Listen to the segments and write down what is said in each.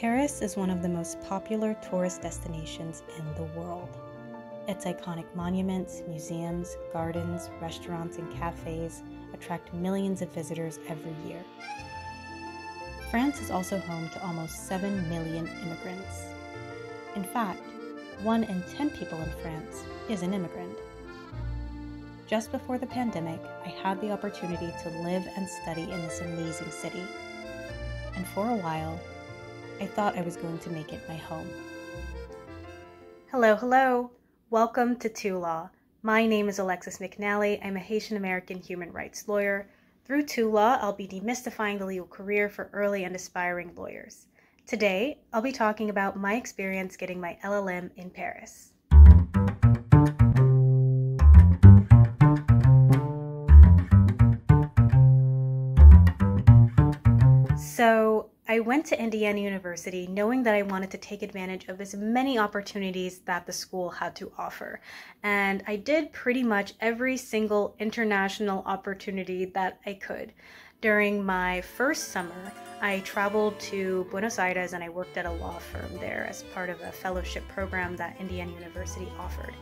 Paris is one of the most popular tourist destinations in the world. Its iconic monuments, museums, gardens, restaurants, and cafes attract millions of visitors every year. France is also home to almost 7 million immigrants. In fact, 1 in 10 people in France is an immigrant. Just before the pandemic, I had the opportunity to live and study in this amazing city. And for a while, I thought I was going to make it my home. Hello, hello. Welcome to ToLaw. My name is Alexus McNally. I'm a Haitian American human rights lawyer. Through ToLaw, I'll be demystifying the legal career for early and aspiring lawyers. Today, I'll be talking about my experience getting my LLM in Paris. I went to Indiana University knowing that I wanted to take advantage of as many opportunities that the school had to offer. And I did pretty much every single international opportunity that I could. During my first summer, I traveled to Buenos Aires and I worked at a law firm there as part of a fellowship program that Indiana University offered.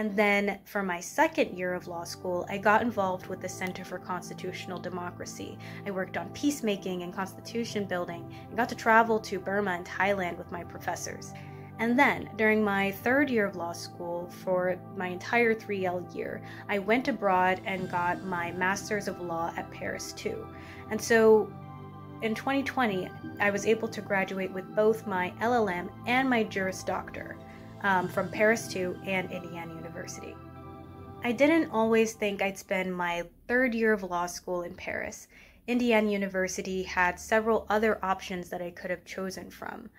And then for my second year of law school, I got involved with the Center for Constitutional Democracy. I worked on peacemaking and constitution building and got to travel to Burma and Thailand with my professors. And then, during my third year of law school, for my entire 3L year, I went abroad and got my Master's of Law at Paris 2. And so in 2020, I was able to graduate with both my LLM and my Juris Doctor um, from Paris 2 and Indiana University. I didn't always think I'd spend my third year of law school in Paris. Indiana University had several other options that I could have chosen from.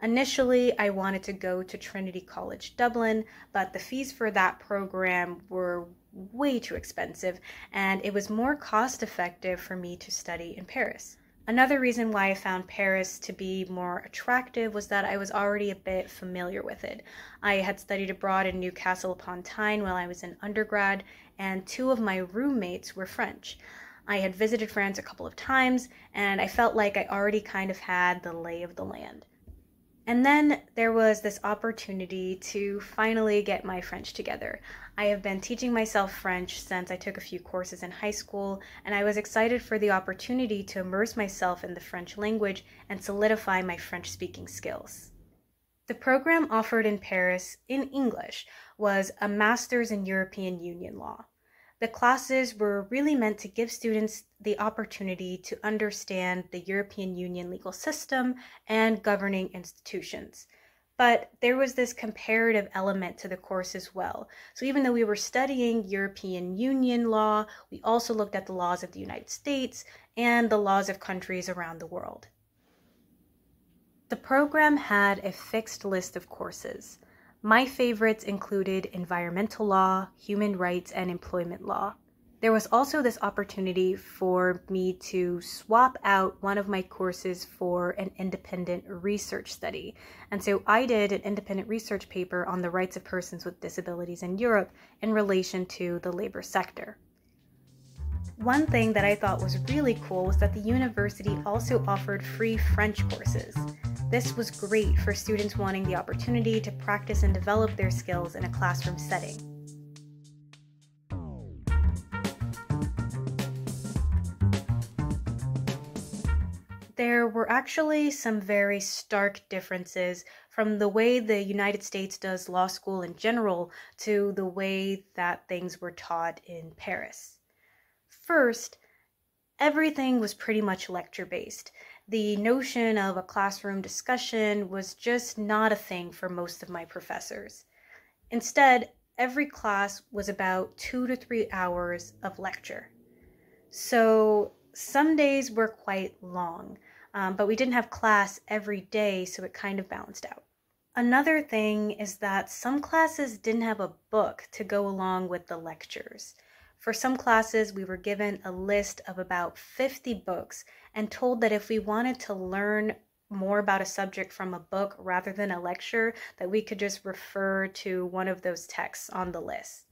Initially, I wanted to go to Trinity College Dublin, but the fees for that program were way too expensive, and it was more cost effective for me to study in Paris. Another reason why I found Paris to be more attractive was that I was already a bit familiar with it. I had studied abroad in Newcastle upon Tyne while I was in undergrad, and two of my roommates were French. I had visited France a couple of times, and I felt like I already kind of had the lay of the land. And then there was this opportunity to finally get my French together. I have been teaching myself French since I took a few courses in high school, and I was excited for the opportunity to immerse myself in the French language and solidify my French speaking skills. The program offered in Paris in English was a Master's in European Union Law. The classes were really meant to give students the opportunity to understand the European Union legal system and governing institutions. But there was this comparative element to the course as well. So even though we were studying European Union law, we also looked at the laws of the United States and the laws of countries around the world. The program had a fixed list of courses. My favorites included environmental law, human rights, and employment law. There was also this opportunity for me to swap out one of my courses for an independent research study. And so I did an independent research paper on the rights of persons with disabilities in Europe in relation to the labor sector. One thing that I thought was really cool was that the university also offered free French courses. This was great for students wanting the opportunity to practice and develop their skills in a classroom setting. There were actually some very stark differences from the way the United States does law school in general to the way that things were taught in Paris. First, everything was pretty much lecture based the notion of a classroom discussion was just not a thing for most of my professors. Instead, every class was about two to three hours of lecture. So some days were quite long, um, but we didn't have class every day, so it kind of balanced out. Another thing is that some classes didn't have a book to go along with the lectures. For some classes, we were given a list of about 50 books and told that if we wanted to learn more about a subject from a book rather than a lecture, that we could just refer to one of those texts on the list.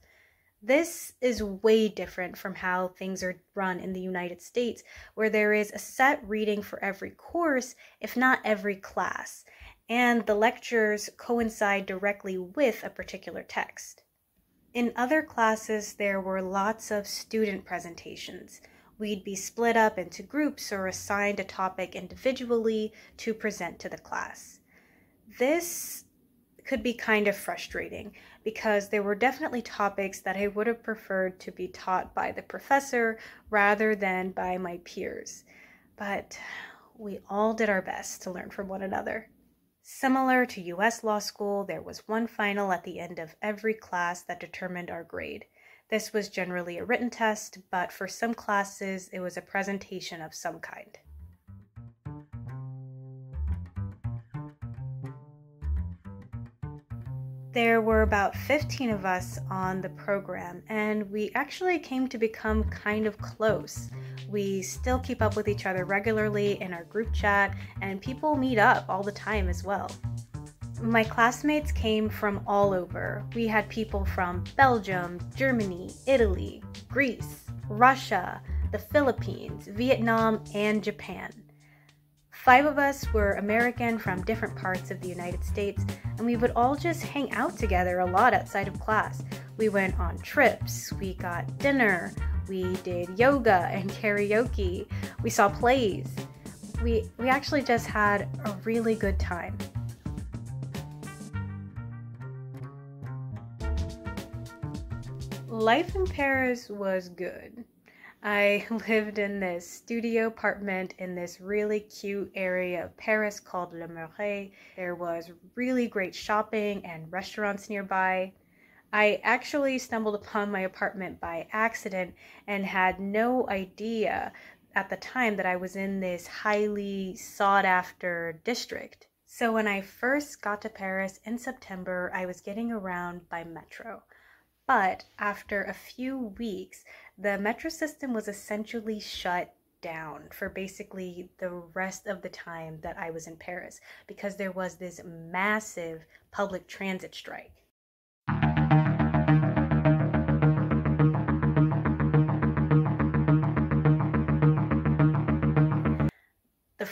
This is way different from how things are run in the United States, where there is a set reading for every course, if not every class, and the lectures coincide directly with a particular text. In other classes, there were lots of student presentations. We'd be split up into groups or assigned a topic individually to present to the class. This could be kind of frustrating because there were definitely topics that I would have preferred to be taught by the professor rather than by my peers. But we all did our best to learn from one another. Similar to US law school, there was one final at the end of every class that determined our grade. This was generally a written test, but for some classes, it was a presentation of some kind. There were about 15 of us on the program, and we actually came to become kind of close. We still keep up with each other regularly in our group chat, and people meet up all the time as well. My classmates came from all over. We had people from Belgium, Germany, Italy, Greece, Russia, the Philippines, Vietnam, and Japan. Five of us were American from different parts of the United States, and we would all just hang out together a lot outside of class. We went on trips, we got dinner, we did yoga and karaoke, we saw plays. We, we actually just had a really good time. Life in Paris was good. I lived in this studio apartment in this really cute area of Paris called Le Marais. There was really great shopping and restaurants nearby. I actually stumbled upon my apartment by accident and had no idea at the time that I was in this highly sought after district. So when I first got to Paris in September, I was getting around by metro. But after a few weeks, the metro system was essentially shut down for basically the rest of the time that I was in Paris because there was this massive public transit strike.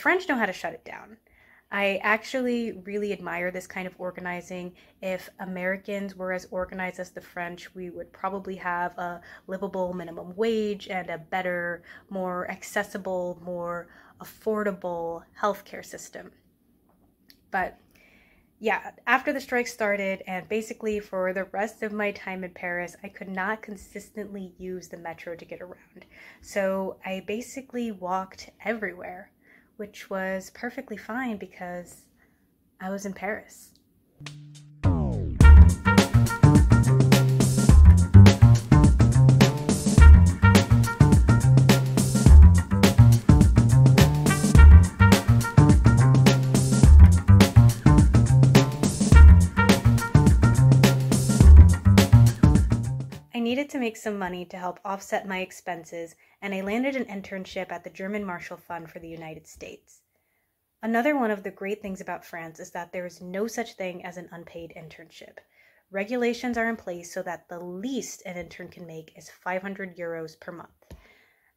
French know how to shut it down. I actually really admire this kind of organizing. If Americans were as organized as the French, we would probably have a livable minimum wage and a better, more accessible, more affordable healthcare system. But yeah, after the strike started, and basically for the rest of my time in Paris, I could not consistently use the metro to get around. So I basically walked everywhere which was perfectly fine because I was in Paris. Make some money to help offset my expenses, and I landed an internship at the German Marshall Fund for the United States. Another one of the great things about France is that there is no such thing as an unpaid internship. Regulations are in place so that the least an intern can make is 500 euros per month.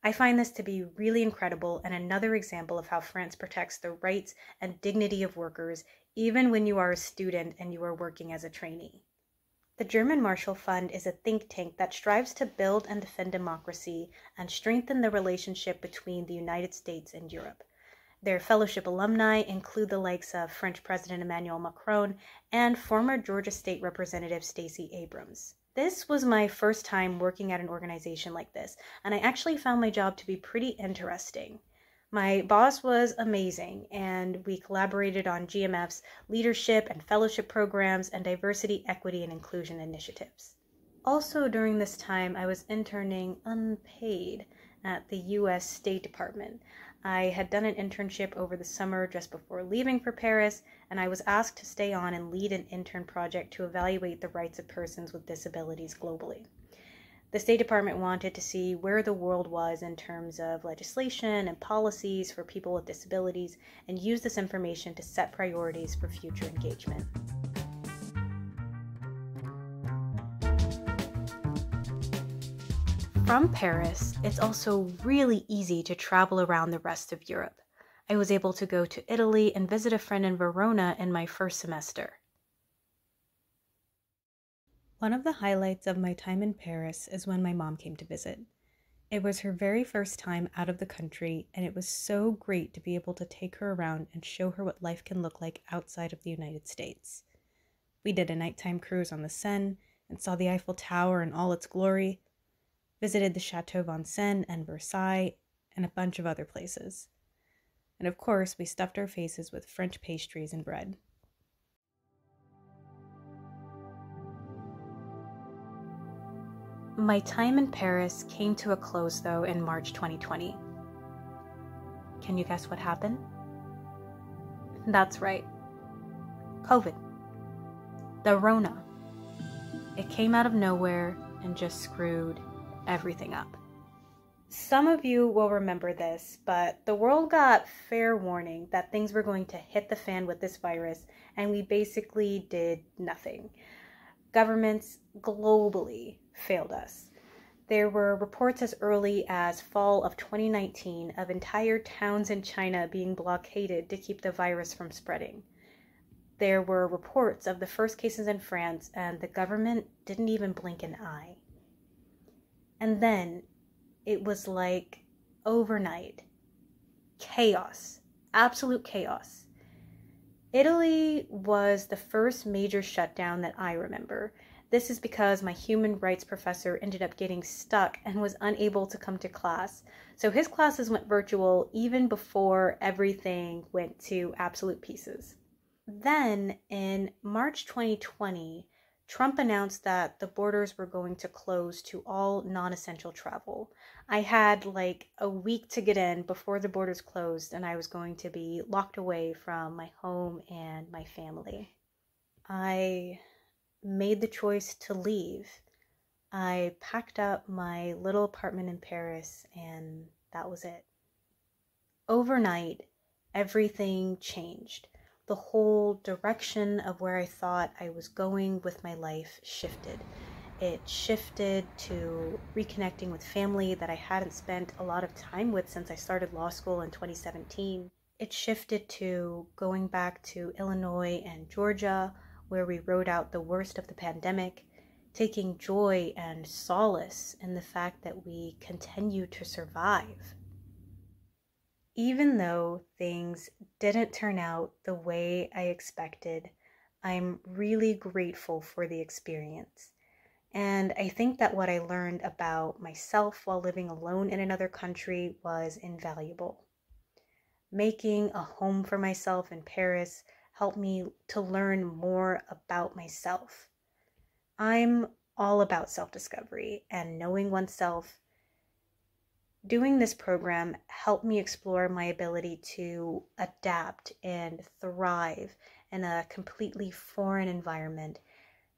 I find this to be really incredible and another example of how France protects the rights and dignity of workers even when you are a student and you are working as a trainee. The German Marshall Fund is a think tank that strives to build and defend democracy and strengthen the relationship between the United States and Europe. Their fellowship alumni include the likes of French President Emmanuel Macron and former Georgia State Representative Stacey Abrams. This was my first time working at an organization like this, and I actually found my job to be pretty interesting. My boss was amazing, and we collaborated on GMF's leadership and fellowship programs and diversity, equity, and inclusion initiatives. Also, during this time, I was interning unpaid at the US State Department. I had done an internship over the summer just before leaving for Paris, and I was asked to stay on and lead an intern project to evaluate the rights of persons with disabilities globally the State Department wanted to see where the world was in terms of legislation and policies for people with disabilities and use this information to set priorities for future engagement. From Paris, it's also really easy to travel around the rest of Europe. I was able to go to Italy and visit a friend in Verona in my first semester. One of the highlights of my time in Paris is when my mom came to visit. It was her very first time out of the country, and it was so great to be able to take her around and show her what life can look like outside of the United States. We did a nighttime cruise on the Seine and saw the Eiffel Tower in all its glory, visited the Chateau Vincennes and Versailles, and a bunch of other places. And of course, we stuffed our faces with French pastries and bread. My time in Paris came to a close though in March 2020. Can you guess what happened? That's right. COVID. The Rona. It came out of nowhere and just screwed everything up. Some of you will remember this, but the world got fair warning that things were going to hit the fan with this virus, and we basically did nothing. Governments globally failed us. There were reports as early as fall of 2019 of entire towns in China being blockaded to keep the virus from spreading. There were reports of the first cases in France, and the government didn't even blink an eye. And then it was like overnight chaos, absolute chaos. Italy was the first major shutdown that I remember. This is because my human rights professor ended up getting stuck and was unable to come to class. So his classes went virtual even before everything went to absolute pieces. Then in March 2020, Trump announced that the borders were going to close to all non essential travel. I had like a week to get in before the borders closed, and I was going to be locked away from my home and my family. I made the choice to leave, I packed up my little apartment in Paris, and that was it. Overnight, everything changed. The whole direction of where I thought I was going with my life shifted. It shifted to reconnecting with family that I hadn't spent a lot of time with since I started law school in 2017. It shifted to going back to Illinois and Georgia, where we rode out the worst of the pandemic, taking joy and solace in the fact that we continue to survive. Even though things didn't turn out the way I expected, I'm really grateful for the experience. And I think that what I learned about myself while living alone in another country was invaluable. Making a home for myself in Paris helped me to learn more about myself. I'm all about self discovery and knowing oneself. Doing this program helped me explore my ability to adapt and thrive in a completely foreign environment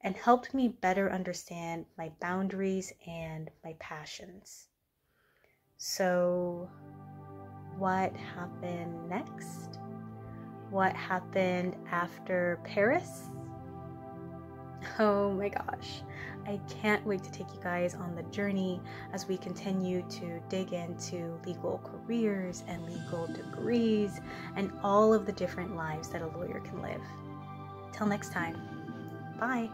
and helped me better understand my boundaries and my passions. So, what happened next? what happened after Paris. Oh my gosh, I can't wait to take you guys on the journey as we continue to dig into legal careers and legal degrees and all of the different lives that a lawyer can live. Till next time, bye.